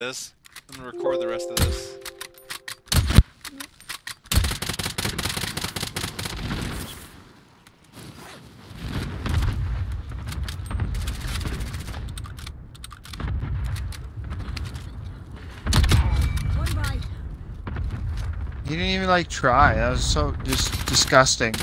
this. I'm gonna record the rest of this. He didn't even like try. That was so just disgusting.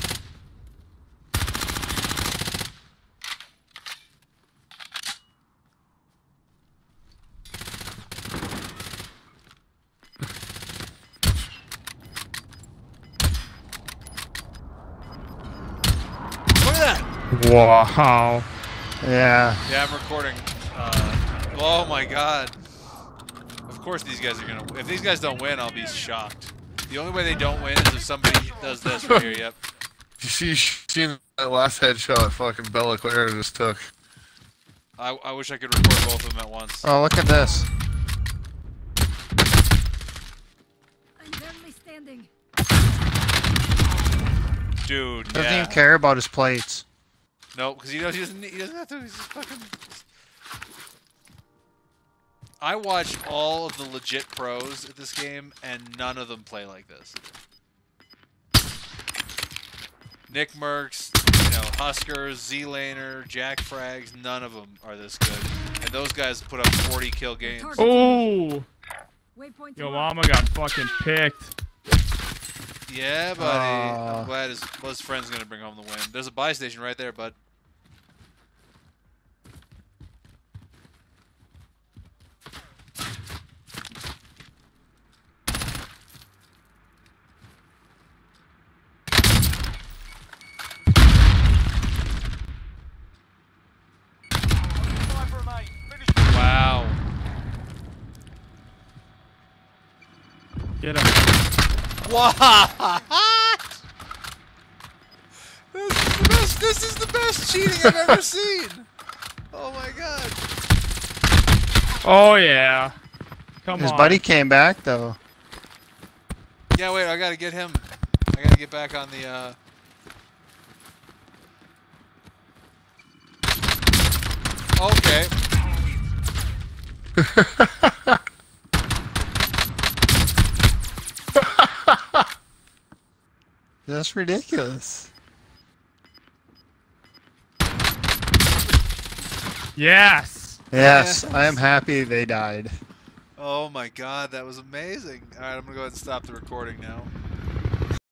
Look at that! Wow. Yeah. Yeah, I'm recording. Uh, oh my god. Of course these guys are gonna. If these guys don't win, I'll be shocked. The only way they don't win is if somebody does this right here. Yep. You see, you seen that last headshot fucking Bella Clara just took. I, I wish I could record both of them at once. Oh, look at this. I'm barely standing. Dude, Doesn't yeah. even care about his plates. No, because he knows he doesn't. He doesn't have to. He's just fucking. I watch all of the legit pros at this game, and none of them play like this. Nickmercs, you know, Huskerrs, Z-Laner, Jack Frags, none of them are this good. And those guys put up 40 kill games. Oh, yo, marked. mama got fucking picked. Yeah, buddy. Aw. I'm ah. glad his, well, his friend's gonna bring home the win. There's a buy station right there, bud. Wow. Get him. What? This is the best. This is the best cheating I've ever seen. Oh my god. Oh yeah. Come His on. buddy came back though. Yeah, wait. I gotta get him. I gotta get back on the. uh... Okay. That's ridiculous. Yes. Yes, Yes. I am happy they died. Oh my god, that was amazing. All right, I'm gonna go ahead and stop the recording now.